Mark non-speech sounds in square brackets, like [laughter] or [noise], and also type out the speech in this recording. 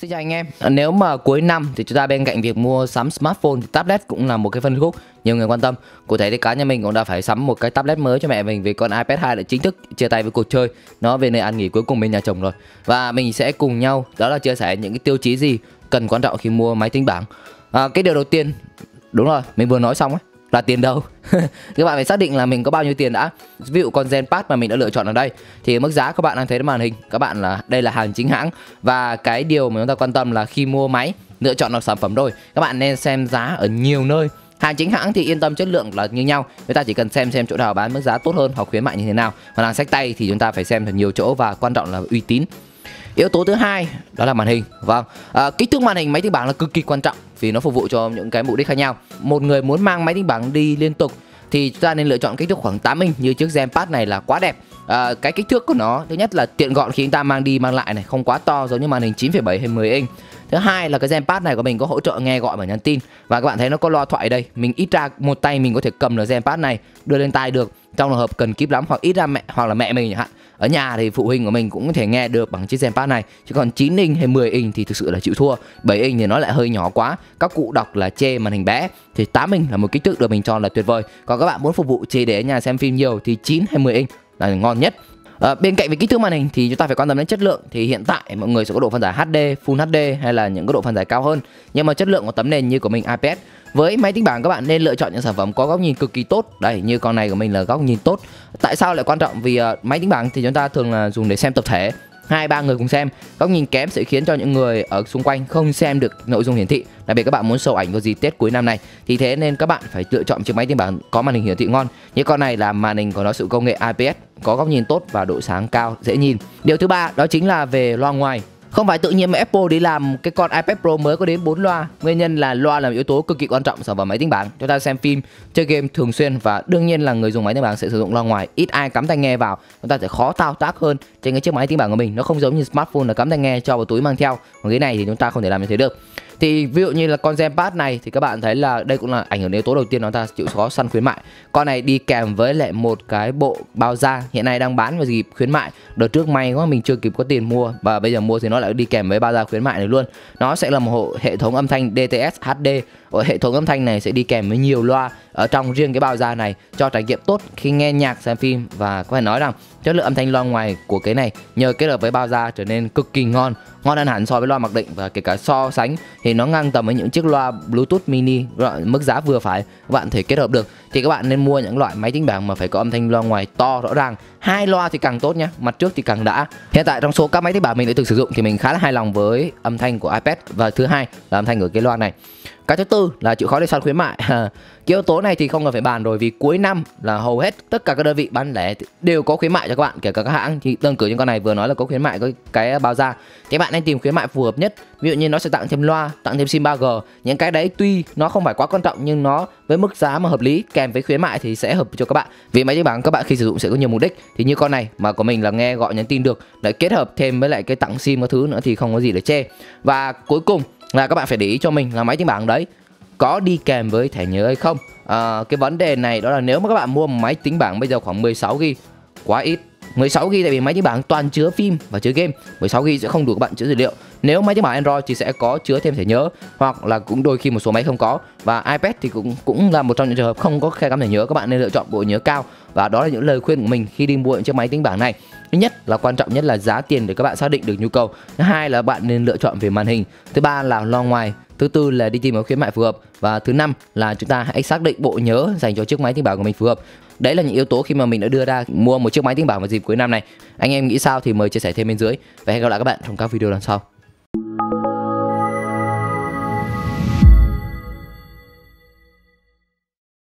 Xin chào anh em. À, nếu mà cuối năm thì chúng ta bên cạnh việc mua sắm smartphone thì tablet cũng là một cái phân khúc nhiều người quan tâm. Cụ thể thì cá nhân mình cũng đã phải sắm một cái tablet mới cho mẹ mình Vì con iPad 2 đã chính thức chia tay với cuộc chơi. Nó về nơi ăn nghỉ cuối cùng bên nhà chồng rồi. Và mình sẽ cùng nhau đó là chia sẻ những cái tiêu chí gì cần quan trọng khi mua máy tính bảng. À, Cái điều đầu tiên Đúng rồi, mình vừa nói xong ấy là tiền đâu? [laughs] Các bạn phải xác định là mình có bao nhiêu tiền đã. Ví dụ con Zenpad mà mình đã lựa chọn ở đây, thì mức giá các bạn đang thấy trên màn hình, các bạn là, đây là hàng chính hãng. Và cái điều mà chúng ta quan tâm là khi mua máy, lựa chọn được sản phẩm rồi các bạn nên xem giá ở nhiều nơi. Hàng chính hãng thì yên tâm chất lượng là như nhau. Chúng ta chỉ cần xem xem chỗ nào bán mức giá tốt hơn hoặc khuyến mại như thế nào. Còn hàng sách tay thì chúng ta phải xem thật nhiều chỗ và quan trọng là uy tín yếu tố thứ hai đó là màn hình. Vâng. À, kích thước màn hình máy tính bảng là cực kỳ quan trọng vì nó phục vụ cho những cái mục đích khác nhau. Một người muốn mang máy tính bảng đi liên tục thì chúng ta nên lựa chọn kích thước khoảng 8 inch như chiếc Zenpad này là quá đẹp. À, cái kích thước của nó thứ nhất là tiện gọn khi chúng ta mang đi mang lại này không quá to giống như màn hình 9,7 hay 10 inch. Thứ hai là cái Zenpad này của mình có hỗ trợ nghe gọi và nhắn tin. Và các bạn thấy nó có loa thoại đây mình ít ra một tay mình có thể cầm được Zenpad này đưa lên tai được. Trong trường hợp cần kíp lắm hoặc ít ra mẹ hoặc là mẹ mình chẳng hạn ở nhà thì phụ huynh của mình cũng có thể nghe được bằng chiếc Zenpad này, chứ còn 9 inch hay 10 inch thì thực sự là chịu thua. 7 inch thì nó lại hơi nhỏ quá. Các cụ đọc là chê màn hình bé, thì 8 inch là một kích thước được mình cho là tuyệt vời. Còn các bạn muốn phục vụ chỉ để ở nhà xem phim nhiều thì 9 hay 10 inch là ngon nhất. À, bên cạnh với kích thước màn hình thì chúng ta phải quan tâm đến chất lượng. Thì hiện tại mọi người sẽ có độ phân giải HD, Full HD hay là những cái độ phân giải cao hơn. Nhưng mà chất lượng của tấm nền như của mình IPS với máy tính bảng các bạn nên lựa chọn những sản phẩm có góc nhìn cực kỳ tốt. Đây như con này của mình là góc nhìn tốt. Tại sao lại quan trọng? Vì uh, máy tính bảng thì chúng ta thường là dùng để xem tập thể hai, ba người cùng xem. Góc nhìn kém sẽ khiến cho những người ở xung quanh không xem được nội dung hiển thị. Đặc biệt các bạn muốn sầu ảnh vào dịp tết cuối năm này, thì thế nên các bạn phải lựa chọn chiếc máy tính bảng có màn hình hiển thị ngon. Như con này là màn hình có nó sự công nghệ IPS có góc nhìn tốt và độ sáng cao, dễ nhìn. Điều thứ ba, đó chính là về loa ngoài không phải tự nhiên mà Apple đi làm cái con iPad Pro mới có đến 4 loa. Nguyên nhân là loa là một yếu tố cực kỳ quan trọng sản phẩm máy tính bảng. Chúng ta xem phim, chơi game thường xuyên và đương nhiên là người dùng máy tính bảng sẽ sử dụng loa ngoài. Ít ai cắm tai nghe vào, chúng ta sẽ khó thao tác hơn trên cái chiếc máy tính bảng của mình. Nó không giống như smartphone là cắm tai nghe cho vào túi mang theo. Còn cái này thì chúng ta không thể làm như thế được thì ví dụ như là con Zenpad này, thì các bạn thấy là đây cũng là ảnh hưởng đến yếu tố đầu tiên nó ta, chịu khó săn khuyến mại. Con này đi kèm với lại một cái bộ bao da hiện nay đang bán vào dịp khuyến mại. Đợt trước may quá, mình chưa kịp có tiền mua và bây giờ mua thì nó lại đi kèm với bao da khuyến mại này luôn. Nó sẽ là một hộ, hệ thống âm thanh DTS HD ở hệ thống âm thanh này sẽ đi kèm với nhiều loa ở trong riêng cái bao da này cho trải nghiệm tốt khi nghe nhạc, xem phim và có thể nói rằng chất lượng âm thanh loa ngoài của cái này nhờ kết hợp với bao da trở nên cực kỳ ngon. Ngon hơn hẳn so với loa mặc định và kể cả so sánh thì nó ngang tầm với những chiếc loa Bluetooth mini mức giá vừa phải, các bạn thể kết hợp được. Thì các bạn nên mua những loại máy tính bảng mà phải có âm thanh loa ngoài to rõ ràng. Hai loa thì càng tốt nhé mặt trước thì càng đã. Hiện tại trong số các máy tính bảng mình đã từng sử dụng thì mình khá là hài lòng với âm thanh của iPad. Và thứ hai là âm thanh của cái loa này cái thứ tư là chịu khó đi săn khuyến mại. [laughs] Cái yếu tố này thì không cần phải bàn rồi vì cuối năm là hầu hết tất cả các đơn vị bán lẻ đều có khuyến mại cho các bạn, kể cả các hãng. Thì đơn cử những con này vừa nói là có khuyến mại cái cái bao da thì bạn nên tìm khuyến mại phù hợp nhất. Ví dụ như nó sẽ tặng thêm loa, tặng thêm sim 3G những cái đấy tuy nó không phải quá quan trọng nhưng nó với mức giá mà hợp lý kèm với khuyến mại thì sẽ hợp cho các bạn. Vì máy tính bảng các bạn khi sử dụng sẽ có nhiều mục đích. Thì như con này mà của mình là nghe, gọi, nhắn tin được, lại kết hợp thêm với lại cái tặng sim các thứ nữa thì không có gì để chê. Và cuối cùng là các bạn phải để ý cho mình là máy tính bảng đấy có đi kèm với thẻ nhớ hay không? À, cái vấn đề này đó là nếu mà các bạn mua một máy tính bảng bây giờ khoảng 16 GB quá ít. 16 GB tại vì máy tính bảng toàn chứa phim và chứa game. 16 GB sẽ không đủ các bạn chứa dữ liệu. Nếu máy tính bảng Android thì sẽ có chứa thêm thẻ nhớ hoặc là cũng đôi khi một số máy không có. Và iPad thì cũng cũng là một trong những trường hợp không có khe cắm thẻ nhớ các bạn nên lựa chọn bộ nhớ cao. Và đó là những lời khuyên của mình khi đi mua những chiếc máy tính bảng này thứ nhất là quan trọng nhất là giá tiền để các bạn xác định được nhu cầu. Thứ hai là bạn nên lựa chọn về màn hình. Thứ ba là lo ngoài. Thứ tư là đi tìm một khuyến mại phù hợp. Và thứ năm là chúng ta hãy xác định bộ nhớ dành cho chiếc máy tính bảng của mình phù hợp. Đấy là những yếu tố khi mà mình đã đưa ra mua một chiếc máy tính bảng vào dịp cuối năm này. Anh em nghĩ sao thì mời chia sẻ thêm bên dưới. Và hẹn gặp lại các bạn trong các video lần sau.